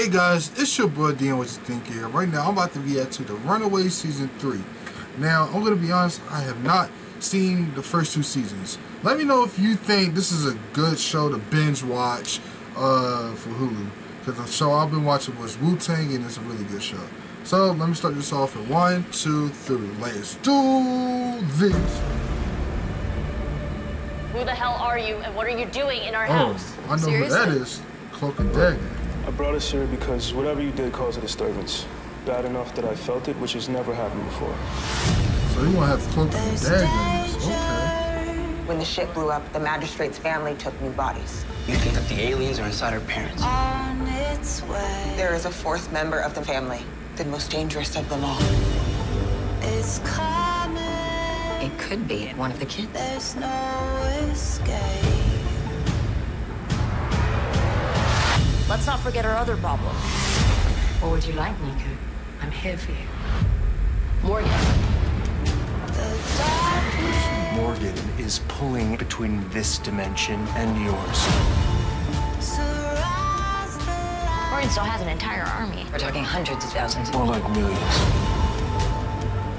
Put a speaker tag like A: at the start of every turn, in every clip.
A: Hey guys, it's your boy Dean What You Think here. Right now I'm about to react to the Runaway Season 3. Now, I'm going to be honest, I have not seen the first two seasons. Let me know if you think this is a good show to binge watch uh, for Hulu. Because the show I've been watching was Wu-Tang and it's a really good show. So, let me start this off in one, two, three. Let's do this.
B: Who the hell are you and what are you doing in our
A: Oh,
B: house?
A: I know
B: Seriously?
A: who that is. Cloak and Dagger.
C: I brought us here because whatever you did caused a disturbance. Bad enough that I felt it, which has never happened before.
A: So you want to have Cloak and Dagger in this. Okay.
D: When the ship blew up, the magistrate's family took new bodies.
E: You think that the aliens are inside our parents?
F: on its way.
D: There is a fourth member of the family, the most dangerous of them all.
F: It's coming.
G: It could be one of the kids.
F: There's no escape.
G: Let's not forget our other problem. What would you like, Nico? I'm here for you. Morgan.
H: Morgan is pulling between this dimension and yours.
F: surrounds the light.
B: Morgan still has an entire army.
G: We're talking hundreds of thousands.
H: More like millions.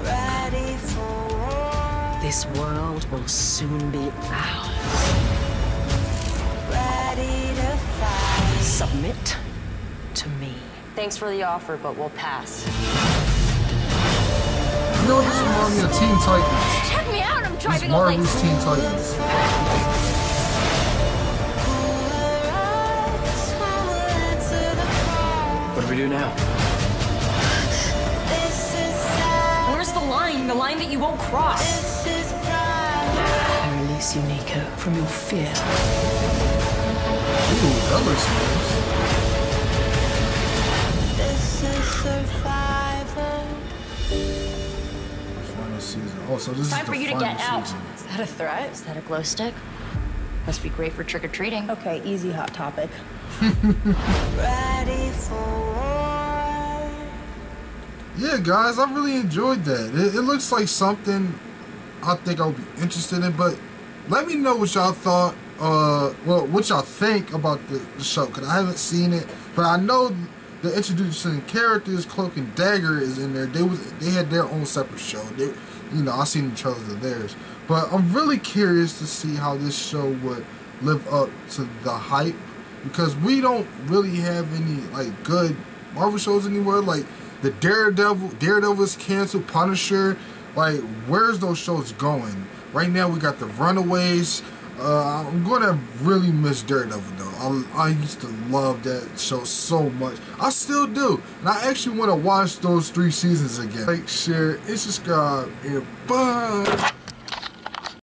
F: Ready for.
G: This world will soon be ours.
F: Ready to fight.
G: Submit to me.
B: Thanks for the offer, but we'll pass.
A: You know this reminds me of Teen Titans.
B: Check me out, I'm
A: It's
B: driving all late.
A: Marvel's Teen Titans.
F: Rise, who will answer the call?
H: What do we do now?
F: This is sad.
B: Where's the line? The line that you won't cross.
G: Release you, Nico, from your fear.
A: Ooh, that looks nice.
F: This is survival.
A: Final season. Oh, so this
B: Time
A: is the
B: for you to
A: final
B: get out. Is that a threat? Is that a glow stick? Must be great for trick or treating.
I: Okay, easy hot topic.
F: Ready for.
A: Yeah, guys, I really enjoyed that. It, it looks like something I think I'll be interested in, but let me know what y'all thought. Uh, well, what y'all think about the, the show, because I haven't seen it, but I know the introducing characters, Cloak and Dagger, is in there. They was they had their own separate show. They, you know, I seen the trailers of theirs, but I'm really curious to see how this show would live up to the hype, because we don't really have any like good Marvel shows anywhere. Like the Daredevil, Daredevil canceled. Punisher, like where's those shows going? Right now we got the Runaways. Uh, I'm gonna really miss Daredevil though. I, I used to love that show so much. I still do, and I actually want to watch those three seasons again. Like, share, and subscribe, and bye.